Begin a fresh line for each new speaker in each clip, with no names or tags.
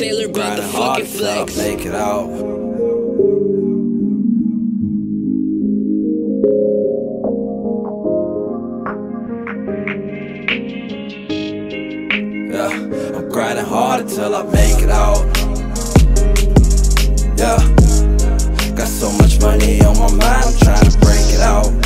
Taylor about the fucking flex.
Make it out. Yeah, I'm grinding hard until I make it out. Yeah, got so much money on my mind, I'm trying to break it out.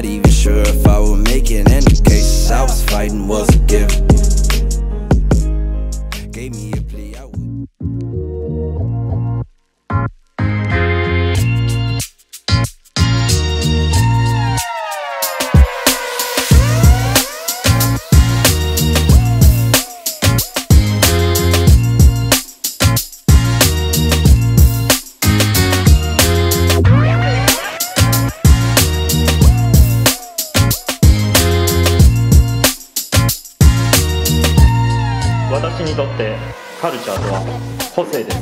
Not even sure if I would make it in the cases I was fighting was a given.
私にとってカルチャーとは個性です」